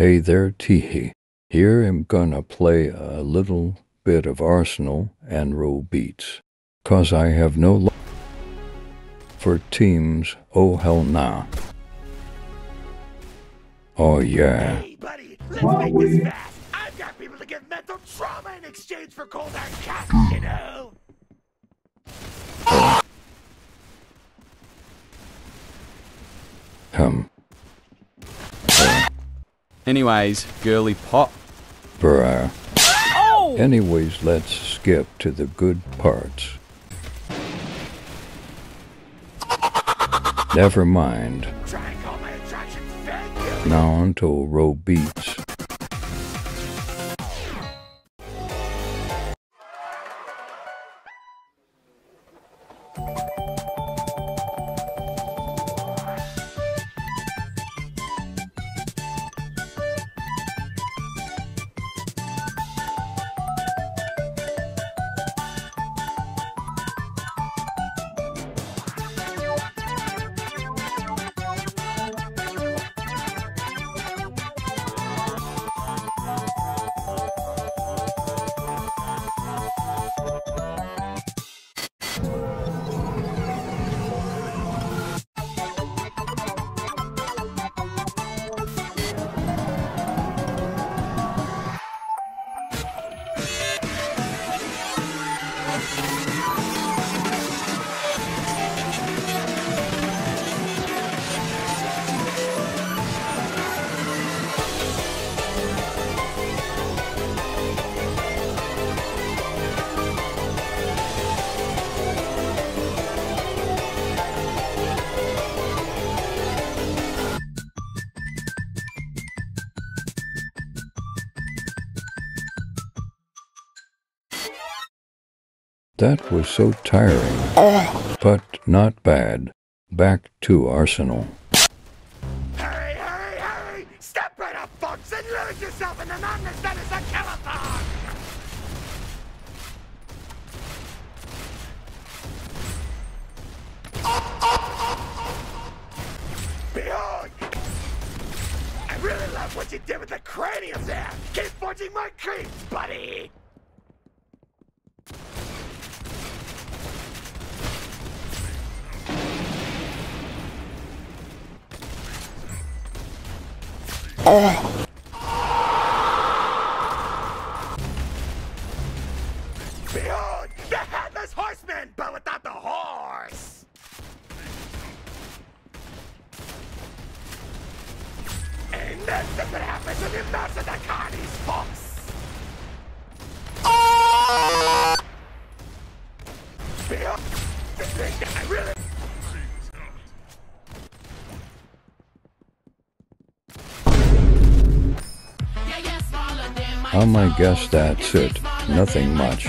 Hey there, Teehee. Here I'm gonna play a little bit of Arsenal and RoBeats. Cause I have no love for teams, oh hell nah. Oh yeah. Hey, buddy, let's make this fast. I've got people to give mental trauma in exchange for cold hard cash, you mm. know? Hum. Anyways, girly pop. Bruh. Oh! Anyways, let's skip to the good parts. Never mind. Try and call my attraction fake you. Now on to RoBeats. That was so tiring. But not bad. Back to Arsenal. Hurry, hurry, hurry! Step right up, folks, and lose yourself in the madness that is a killathon! Behold! I really love what you did with the craniums there! Keep forging my creeps, buddy! Behold! The Headless Horseman, but without the horse! And this is what happens when you mess with the Carnies, folks! Behold! I really... Um, I guess that's it. Nothing much.